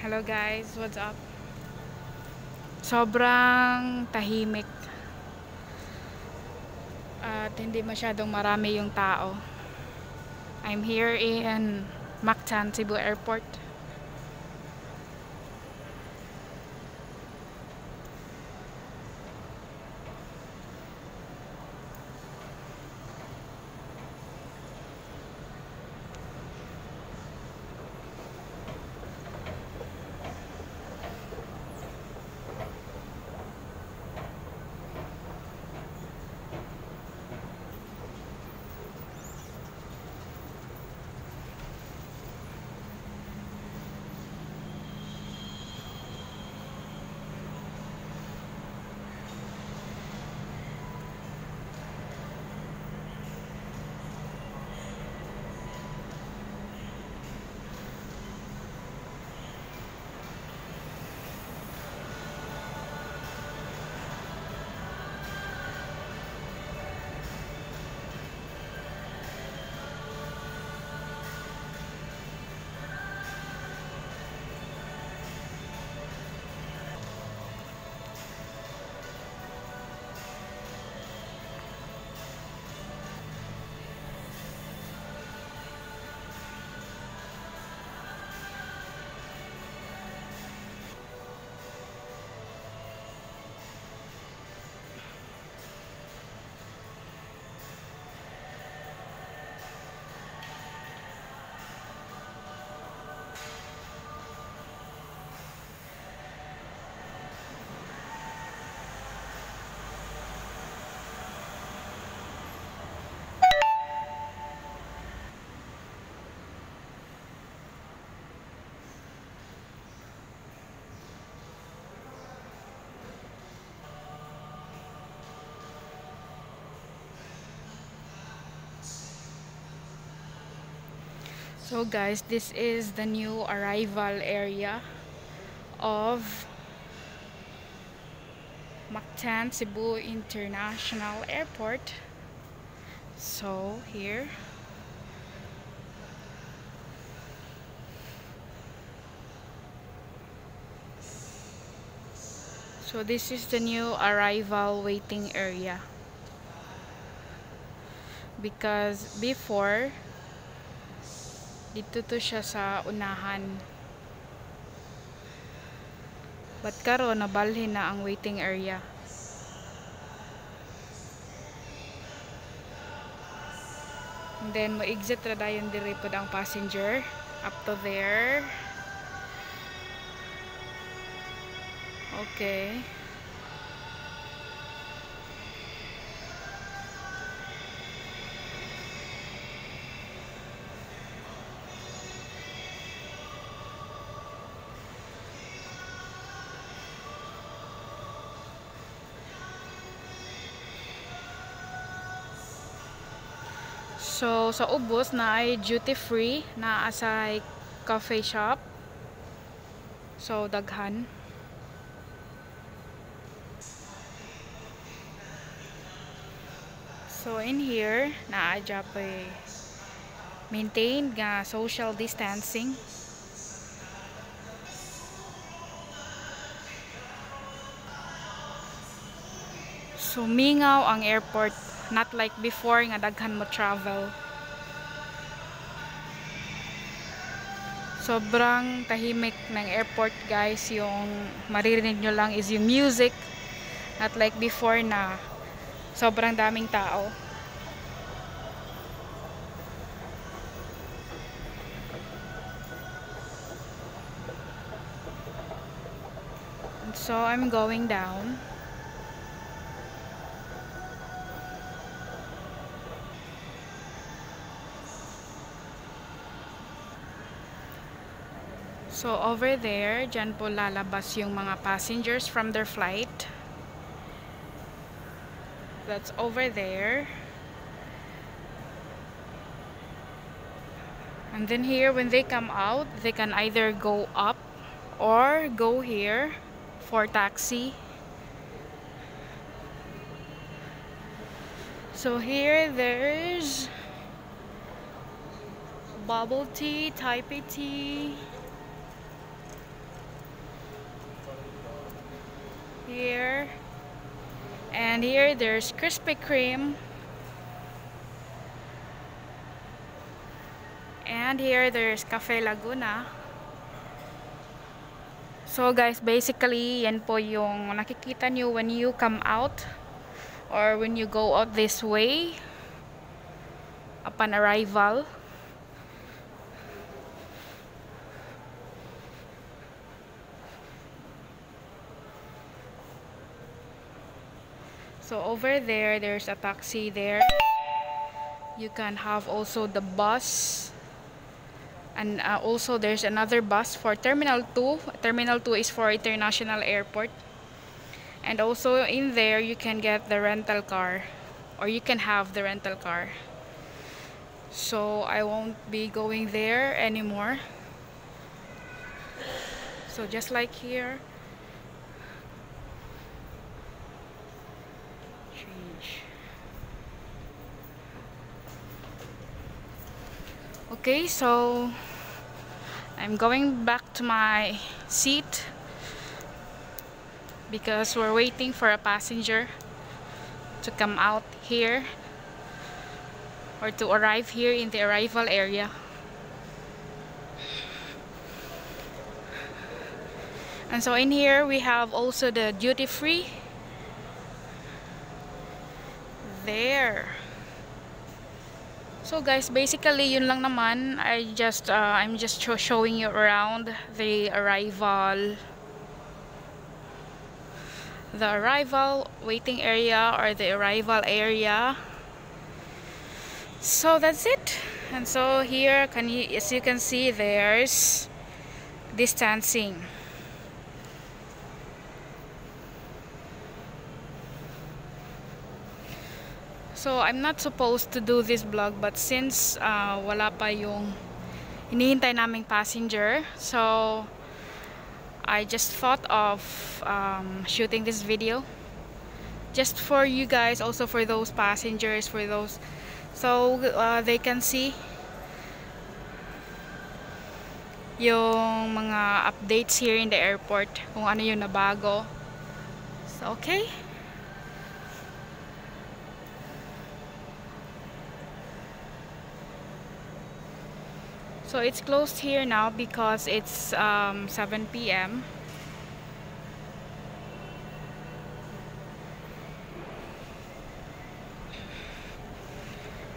Hello guys, what's up? Sobrang tahimik. At hindi masyadong marami yung tao. I'm here in Mactan, Cebu Airport. So guys, this is the new arrival area of Mactan Cebu International Airport. So here So this is the new arrival waiting area. Because before dito to siya sa unahan. But karon nabalhin na ang waiting area. And then mo exit ra dayon diri pod ang passenger. Up to there. Okay So, sa ubos na ay duty free na asay cafe shop. So, daghan. So, in here, naadya pa maintain nga social distancing. So, mingaw ang airport not like before nga daghan mo travel. Sobrang tahimik ng airport guys. Yung maririnig nyo lang is yung music. Not like before na sobrang daming tao. So I'm going down So, over there, dyan po lalabas yung mga passengers from their flight. That's over there. And then here, when they come out, they can either go up or go here for taxi. So here, there's bubble tea, Taipei tea, here. And here there's Krispy Kreme. And here there's Cafe Laguna. So guys basically yan po yung nakikita nyo when you come out or when you go out this way upon arrival so over there there's a taxi there. You can have also the bus. And uh, also there's another bus for terminal 2 terminal 2 is for international airport. And also in there you can get the rental car or you can have the rental car. So I won't be going there anymore. So just like here okay so I'm going back to my seat because we're waiting for a passenger to come out here or to arrive here in the arrival area. And so in here we have also the duty-free there So guys, basically yun lang naman. I just uh, I'm just showing you around the arrival the arrival waiting area or the arrival area. So that's it. And so here can you as you can see there's distancing. So, I'm not supposed to do this vlog but since uh, wala pa yung hinihintay naming passenger, so I just thought of um, shooting this video just for you guys, also for those passengers, for those so uh, they can see yung mga updates here in the airport kung ano yung nabago. So, okay. So it's closed here now because it's um, 7 p.m.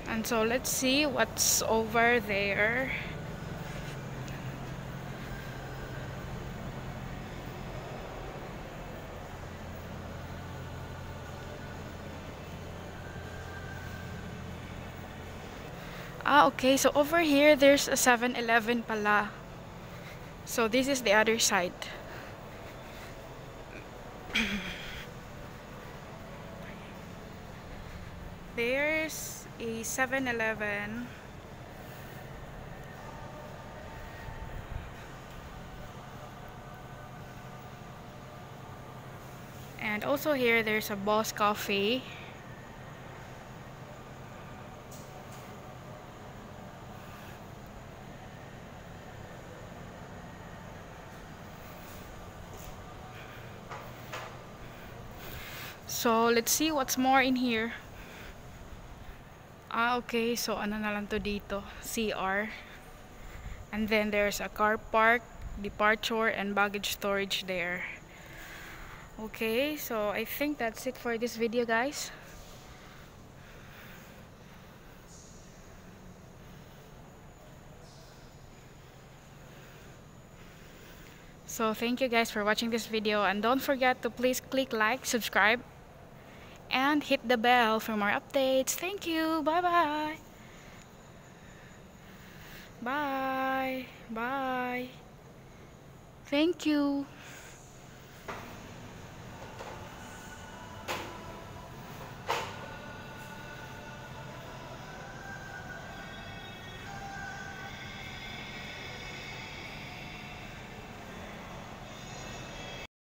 And so let's see what's over there. Ah, okay. So over here, there's a 7-Eleven pala. So this is the other side. there's a 7-Eleven. And also here, there's a Boss Coffee. So, let's see what's more in here. Ah, okay. So, ano na lang to dito? CR. And then, there's a car park, departure, and baggage storage there. Okay, so I think that's it for this video, guys. So thank you guys for watching this video and don't forget to please click like, subscribe and hit the bell for more updates. Thank you. Bye-bye. Bye. Bye. Thank you.